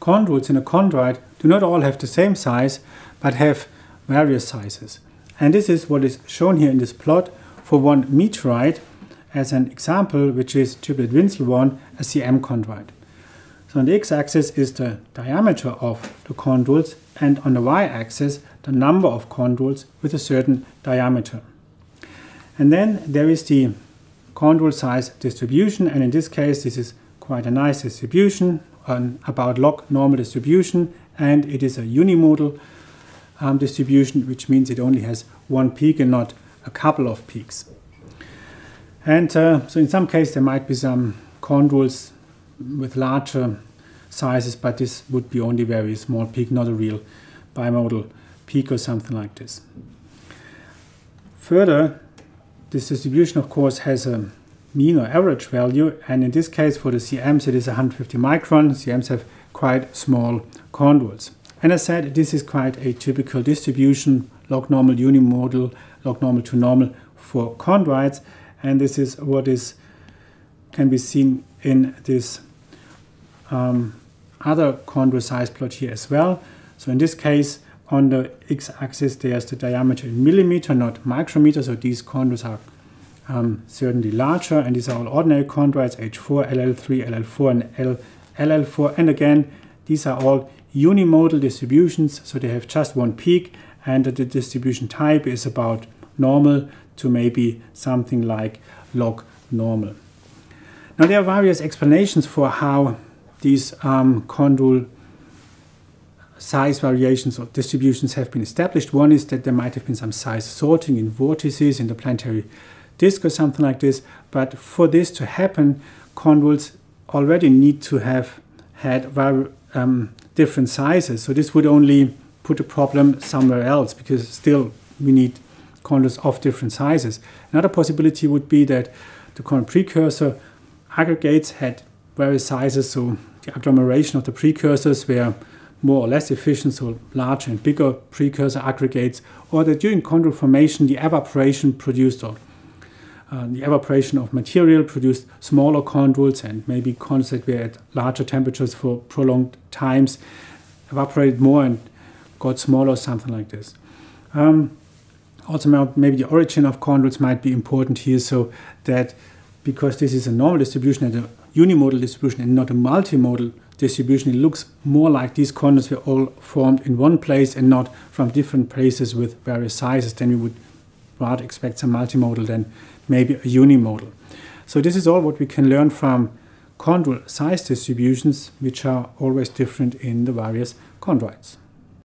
chondrules in a chondrite do not all have the same size, but have various sizes. And this is what is shown here in this plot for one meteorite as an example, which is Jbilet Winselwan, a CM chondrite. So on the x-axis is the diameter of the chondrules, and on the y-axis the number of chondrules with a certain diameter. And then there is the chondrule size distribution, and in this case this is quite a nice distribution, about log normal distribution, and it is a unimodal um, distribution, which means it only has one peak and not a couple of peaks. And uh, so in some cases there might be some chondrules with larger sizes, but this would be only very small peak, not a real bimodal peak or something like this. Further, this distribution of course has a mean or average value, and in this case for the CMs it is 150 micron. CMs have quite small chondrules. And as I said, this is quite a typical distribution, log normal unimodal, log normal to normal for chondrites, and this is what is can be seen in this um, other chondrule size plot here as well. So in this case, on the x-axis, there's the diameter in millimeter, not micrometer. So these chondrules are um, certainly larger, and these are all ordinary chondrites, H4, LL3, LL4, and L, LL4. And again, these are all unimodal distributions, so they have just one peak, and the distribution type is about normal to maybe something like log normal. Now there are various explanations for how these um, size variations or distributions have been established. One is that there might have been some size sorting in vortices in the planetary disk or something like this. But for this to happen, chondrules already need to have had very um, different sizes. So this would only put the problem somewhere else because still we need chondrules of different sizes. Another possibility would be that the chondrule precursor aggregates had various sizes, so the agglomeration of the precursors were more or less efficient, so larger and bigger precursor aggregates, or that during chondrule formation the evaporation produced or uh, the evaporation of material produced smaller chondrules and maybe chondrules that were at larger temperatures for prolonged times evaporated more and got smaller, something like this. Um, also, maybe the origin of chondrules might be important here, so that because this is a normal distribution and a unimodal distribution and not a multimodal distribution, it looks more like these chondrules were all formed in one place and not from different places with various sizes. Then we would rather expects a multimodal than maybe a unimodal. So this is all what we can learn from chondrule size distributions, which are always different in the various chondrites.